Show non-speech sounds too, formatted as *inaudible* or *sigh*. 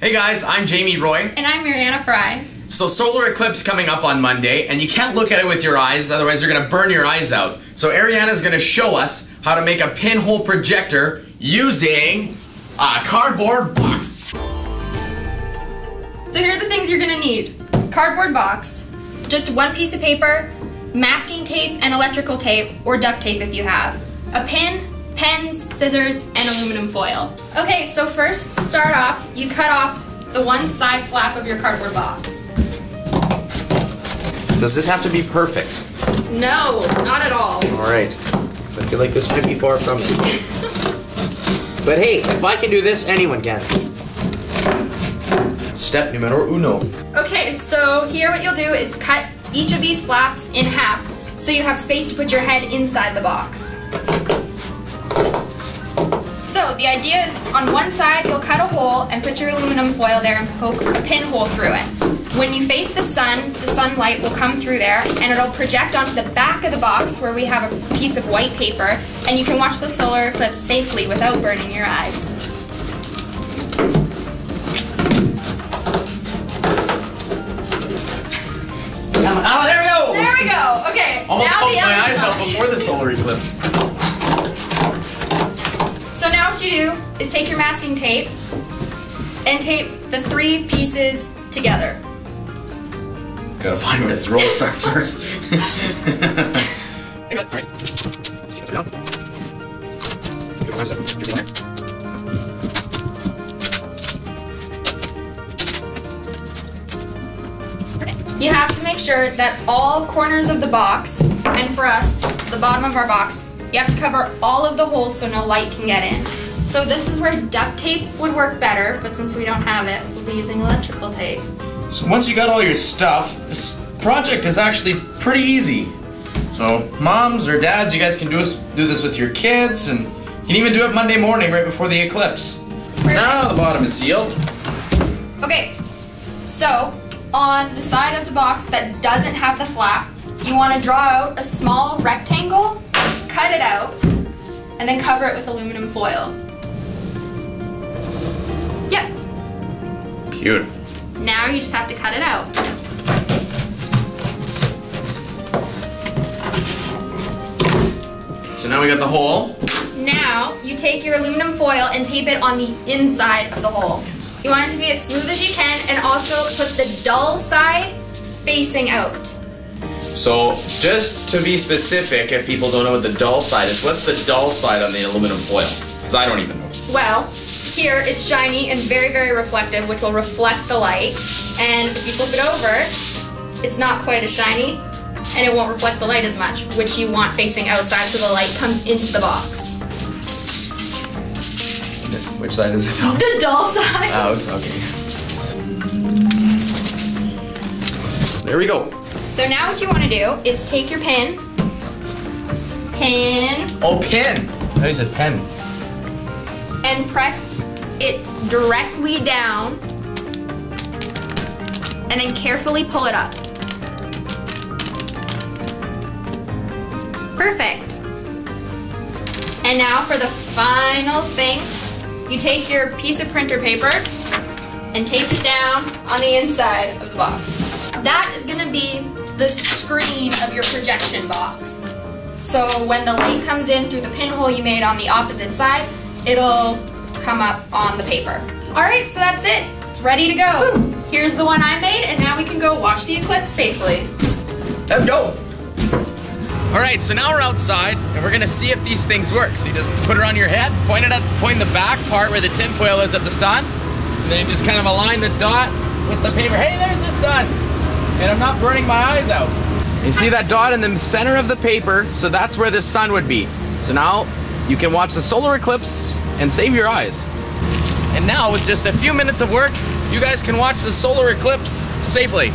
Hey guys, I'm Jamie Roy. And I'm Arieana Fry. So solar eclipse coming up on Monday, and you can't look at it with your eyes, otherwise you're gonna burn your eyes out. So Arieana's gonna show us how to make a pinhole projector using a cardboard box. So here are the things you're gonna need. Cardboard box, just one piece of paper, masking tape and electrical tape, or duct tape if you have, a pin, pens, scissors, and aluminum foil. Okay, so first to start off, you cut off the one side flap of your cardboard box. Does this have to be perfect? No, not at all. Alright, so I feel like this might be far from it. *laughs* but hey, if I can do this, anyone can. Step numero uno. Okay, so here what you'll do is cut each of these flaps in half so you have space to put your head inside the box. So the idea is on one side you'll cut a hole and put your aluminum foil there and poke a pinhole through it. When you face the sun, the sunlight will come through there and it'll project onto the back of the box where we have a piece of white paper and you can watch the solar eclipse safely without burning your eyes. Oh, there we go! There we go. Okay. Almost now poked my eyes out before the solar eclipse. What you do is take your masking tape and tape the three pieces together. Gotta find where this roll starts first. You have to make sure that all corners of the box, and for us, the bottom of our box, you have to cover all of the holes so no light can get in. So this is where duct tape would work better, but since we don't have it, we'll be using electrical tape. So once you got all your stuff, this project is actually pretty easy. So moms or dads, you guys can do this, do this with your kids, and you can even do it Monday morning right before the eclipse. Now the bottom is sealed. Okay, so on the side of the box that doesn't have the flap, you want to draw out a small rectangle, cut it out, and then cover it with aluminum foil. Yep, Beautiful. now you just have to cut it out. So now we got the hole. Now you take your aluminum foil and tape it on the inside of the hole. You want it to be as smooth as you can and also put the dull side facing out. So just to be specific, if people don't know what the dull side is, what's the dull side on the aluminum foil? Because I don't even know. Well, here it's shiny and very, very reflective, which will reflect the light. And if you flip it over, it's not quite as shiny and it won't reflect the light as much, which you want facing outside so the light comes into the box. Which side is it on? The doll side. Oh, Out. Okay. There we go. So now what you want to do is take your pin, pin, Oh, pin. I you said pen. And press it directly down and then carefully pull it up. Perfect. And now for the final thing, you take your piece of printer paper and tape it down on the inside of the box. That is gonna be the screen of your projection box. So when the light comes in through the pinhole you made on the opposite side, it'll come up on the paper. All right, so that's it. It's ready to go. Here's the one I made, and now we can go watch the eclipse safely. Let's go. All right, so now we're outside, and we're gonna see if these things work. So you just put it on your head, point it at, point the back part where the tinfoil is at the sun, and then you just kind of align the dot with the paper. Hey, there's the sun, and I'm not burning my eyes out. You see that dot in the center of the paper, so that's where the sun would be. So now you can watch the solar eclipse and save your eyes. And now, with just a few minutes of work, you guys can watch the solar eclipse safely.